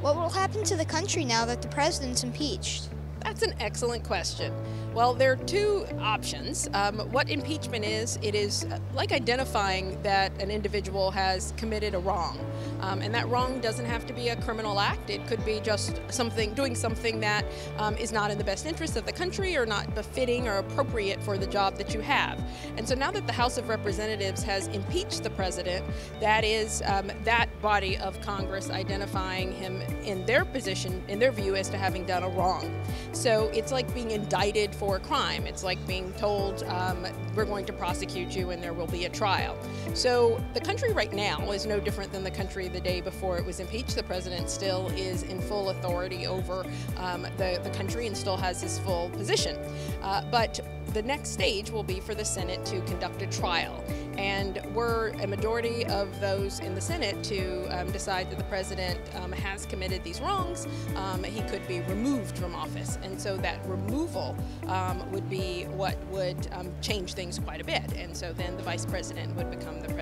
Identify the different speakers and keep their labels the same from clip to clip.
Speaker 1: What will happen to the country now that the president's impeached?
Speaker 2: That's an excellent question. Well, there are two options. Um, what impeachment is, it is uh, like identifying that an individual has committed a wrong. Um, and that wrong doesn't have to be a criminal act. It could be just something, doing something that um, is not in the best interest of the country or not befitting or appropriate for the job that you have. And so now that the House of Representatives has impeached the president, that is um, that body of Congress identifying him in their position, in their view, as to having done a wrong. So it's like being indicted for a crime. It's like being told um, we're going to prosecute you and there will be a trial. So the country right now is no different than the country the day before it was impeached. The president still is in full authority over um, the, the country and still has his full position. Uh, but the next stage will be for the Senate to conduct a trial. And were a majority of those in the Senate to um, decide that the president um, has committed these wrongs, um, he could be removed from office. And so that removal um, would be what would um, change things quite a bit. And so then the vice president would become the president.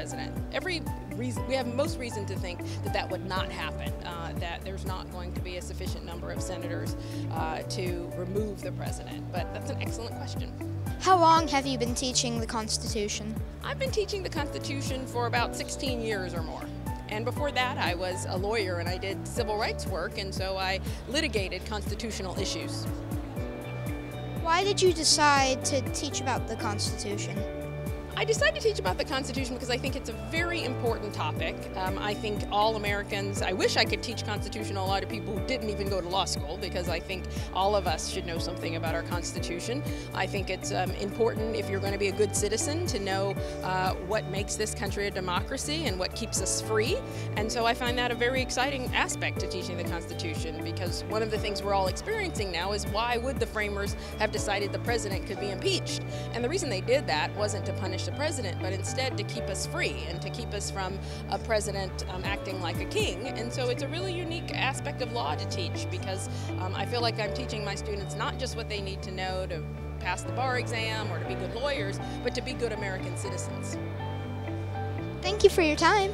Speaker 2: Every reason, we have most reason to think that that would not happen, uh, that there's not going to be a sufficient number of senators uh, to remove the president. But that's an excellent question.
Speaker 1: How long have you been teaching the Constitution?
Speaker 2: I've been teaching the Constitution for about 16 years or more. And before that, I was a lawyer and I did civil rights work, and so I litigated constitutional issues.
Speaker 1: Why did you decide to teach about the Constitution?
Speaker 2: I decided to teach about the Constitution because I think it's a very important topic. Um, I think all Americans, I wish I could teach constitutional law to a lot of people who didn't even go to law school because I think all of us should know something about our Constitution. I think it's um, important if you're going to be a good citizen to know uh, what makes this country a democracy and what keeps us free. And so I find that a very exciting aspect to teaching the Constitution because one of the things we're all experiencing now is why would the framers have decided the president could be impeached? And the reason they did that wasn't to punish the president, but instead to keep us free and to keep us from a president um, acting like a king. And so it's a really unique aspect of law to teach because um, I feel like I'm teaching my students not just what they need to know to pass the bar exam or to be good lawyers, but to be good American citizens.
Speaker 1: Thank you for your time.